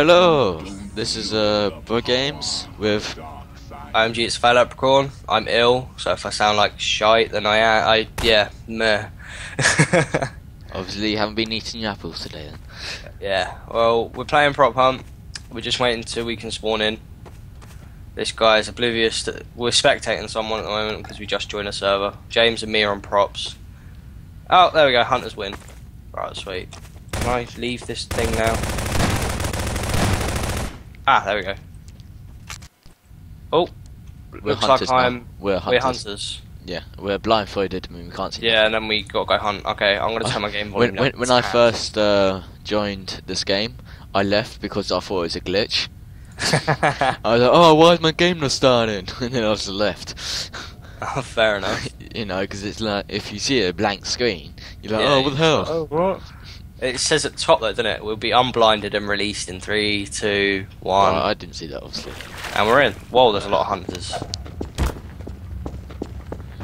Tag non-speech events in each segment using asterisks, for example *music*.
Hello, this is uh BroGames with OMG, it's Fat Leprechaun. I'm ill, so if I sound like shite, then I, I, yeah, meh. *laughs* obviously you haven't been eating your apples today then. yeah, well, we're playing Prop Hunt. We're just waiting until we can spawn in. This guy's oblivious that we're spectating someone at the moment because we just joined a server. James and me are on props. Oh, there we go, Hunters win. Right, sweet. Can I leave this thing now? Ah, there we go. Oh, We're looks hunters like now. I'm. We're We're hunters. hunters. Yeah, we're blindfolded. I mean, we can't see. Yeah, and then we got to go hunt. Okay, I'm gonna turn my game volume When when, when I first uh, joined this game, I left because I thought it was a glitch. *laughs* I was like, oh, why is my game not starting? *laughs* And then I just left. *laughs* oh, fair enough. you know, because it's like if you see a blank screen, you're like, Yeah, oh, what the hell? Oh, what? It says at the top though, doesn't it? We'll be unblinded and released in three, two, one, Oh, I didn't see that obviously. and we're in. Whoa, there's a lot of hunters.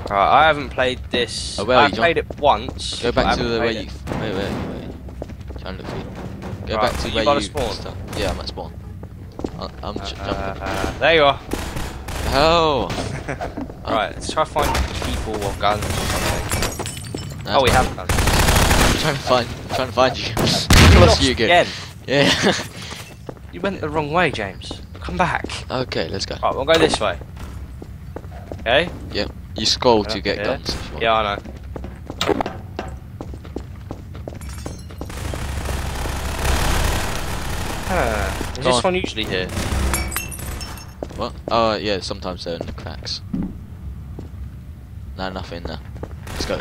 Right, I haven't played this. Oh, where are I've you, John? played it once. Go back to the played you. it. Wait, wait, wait. Trying to look for you. Go Right, back to you where gotta you. spawn? start- Yeah, I'm at spawn. I- I'm j- jumping. Uh, there you are. Hell! *laughs* Right, let's try to find people or guns or something. That's oh, we have guns. I'm trying to find. I'm trying to find you. *laughs* Lost you again. Yeah. *laughs* You went the wrong way, James. Come back. okay, let's go. Right, we'll go this way. Okay? Yep. You scroll to get Yeah. guns. if you want. Yeah, I know. Huh. Is Go this on. one usually here? What? Oh, yeah. Sometimes they're in the cracks. No, nothing there. Let's go.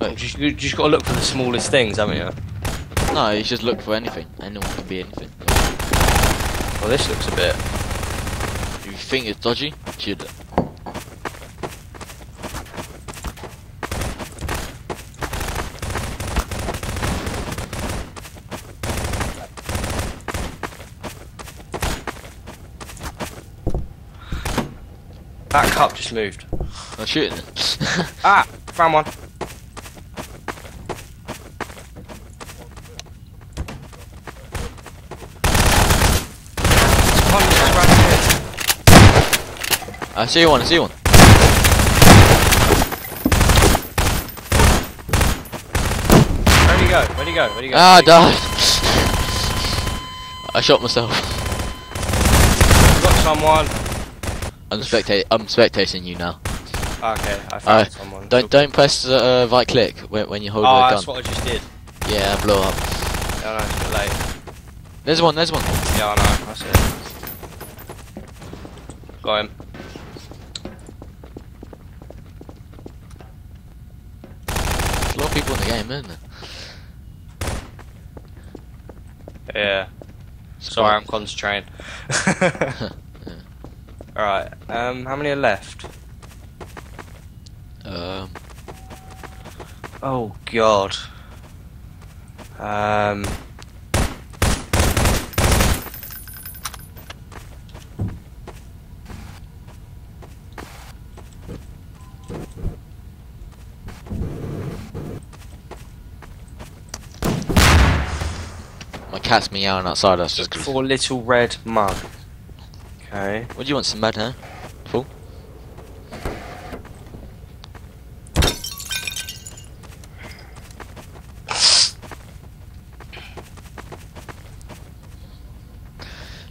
You just, you just got to look for the smallest things, haven't you? No, you just look for anything. Anyone can be anything. Well, this looks a bit. You think it's dodgy? Shoot it. That cup just moved. I'm shooting it. *laughs* Ah! Found. One just ran here. I see one. I see one. Where'd he go? Where'd he go? Where'd he go? Ah, go? died. *laughs* I shot myself. You got someone. I'm spectating. I'm spectating you now. Okay, I found Uh, someone. Don't don't press the uh, right click when when you hold Oh, the Oh that's what I just did. Yeah, blow up. Yeah, I know, it's a bit late. There's one. There's one. Yeah, I know, that's it. Got him. There's a lot of people in the game, isn't there? Yeah. Sorry, I'm concentrating. *laughs* *laughs* Alright, um, how many are left? Um, Oh, God. Um. my cat's meowing outside. That's just. For little red mug. Okay. What do you want? Some mud, huh? Full. *sighs*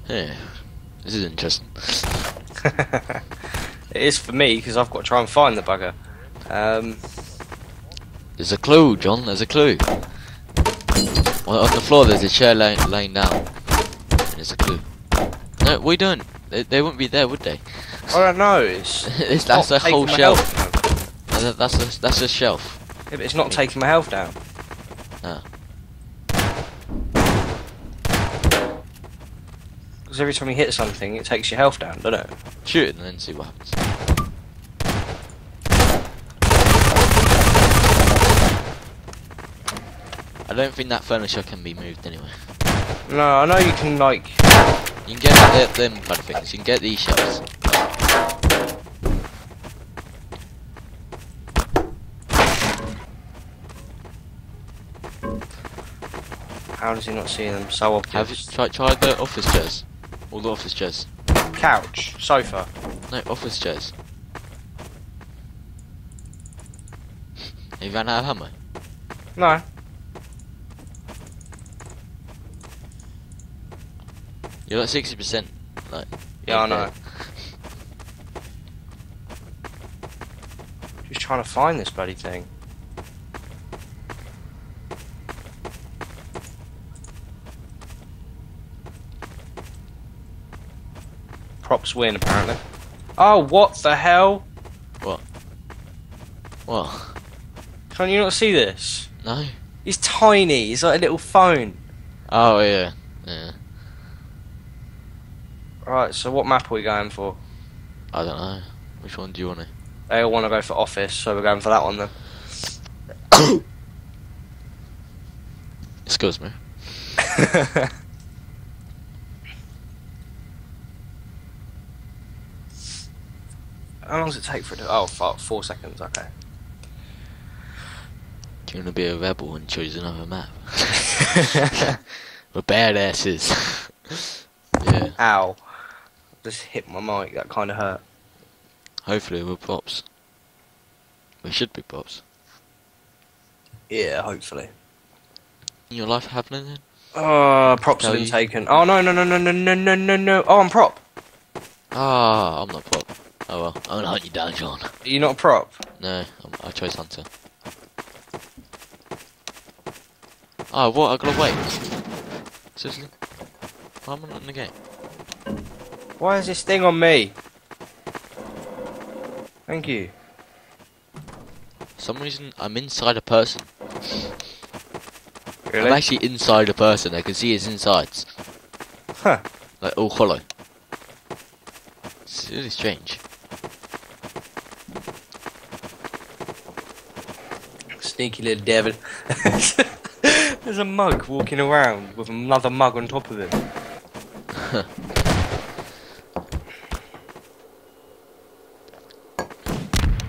Yeah, this is interesting. *laughs* it is for me because I've got to try and find the bugger. Um, There's a clue, John. There's a clue. On, on the floor, there's a chair laying, laying down. There's a clue. No, we don't. They, they wouldn't be there, would they? I don't know. It's, *laughs* It's- that's not a whole shelf. health down. That- That's a that's a shelf. Yeah, but it's not taking my health down. Ah. Because every time you hit something, it takes your health down, doesn't it? Shoot it and then see what happens. I don't think that furniture can be moved anyway. No, I know you can like. You can get the, them kind of things. You can get these shelves. How does he not see them? So obvious. Have you tried try the office chairs? All the office chairs. Couch, sofa. No, office chairs. He ran out of ammo. No. You're like sixty percent. Like Yeah, I know. Just trying to find this bloody thing. Props win, apparently. Oh, what the hell? What? What? Can you not see this? No. He's tiny. He's like a little phone. Oh. Yeah. Right, so what map are we going for? I don't know. Which one do you want to? They all want to go for office, so we're going for that one then. *coughs* Excuse me. *laughs* How long does it take for it to... Oh, fuck, four seconds, okay. Do you want to be a rebel and choose another map? *laughs* *laughs* We're badasses. yeah. Ow. Just hit my mic, that kind of hurt. Hopefully we're props. We should be props. Yeah, hopefully. Your life happening then? Oh, props Tell have been you- taken. Oh, no, no, no, no, no, no, no, no, no. Oh, I'm prop. Ah, I'm not prop. Oh well, I'm gonna hunt you down, John. Are you not a prop? No, I'm, I chose hunter. Oh, what? I gotta wait. Seriously? Why am I not in the game? Why is this thing on me? Thank you. For some reason, I'm inside a person. Really? I'm actually inside a person. I can see his insides. Huh. Like all hollow. It's really strange. Sneaky little devil. *laughs* There's a mug walking around with another mug on top of him. *laughs*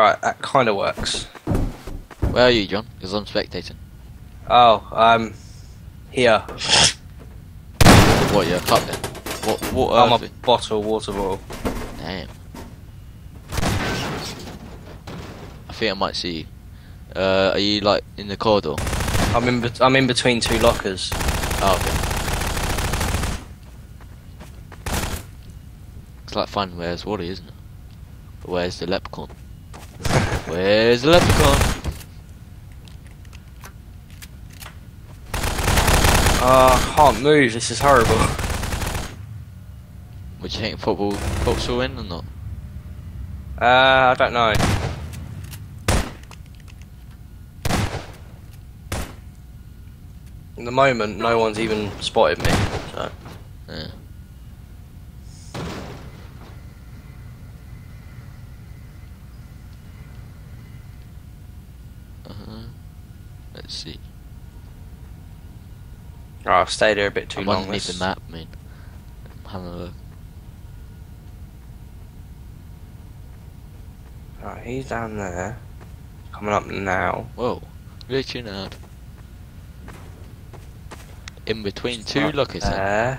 Right, that kind of works. Where are you, John? Because I'm spectating. Oh, um, here. What, you're a cup then? What, what I'm a bottle, water bottle. Damn. I think I might see you. Uh, are you like in the corridor? I'm in, I'm in between two lockers. Oh, okay. It's like fun. Where's Wally, isn't it? But where's the leprechaun? Where's the leprechaun? Uh, I can't move. This is horrible. Would you think football Fox will win or not? Uh, I don't know. At the moment, no one's even spotted me. So Yeah. Let's see. oh, I've stayed here a bit too I'm long. underneath This- the map, I mean. I'm having a look. Right, he's down there. Coming up now. Whoa, reaching out. In between two lockers. There.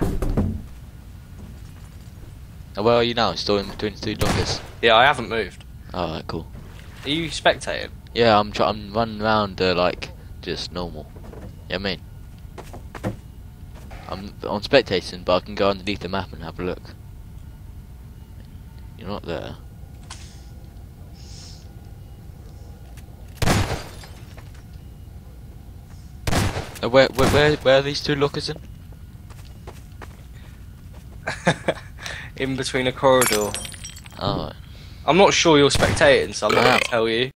Oh, where are you now? Still in between two lockers. Yeah, I haven't moved. Alright, cool. Are you spectating? Yeah, I'm I'm running around uh, like just normal. Yeah, I mean, I'm on spectating, but I can go underneath the map and have a look. You're not there. Uh, where, where where where are these two lockers in? *laughs* in between a corridor. Oh, I'm not sure you're spectating, so I'm not going to tell you.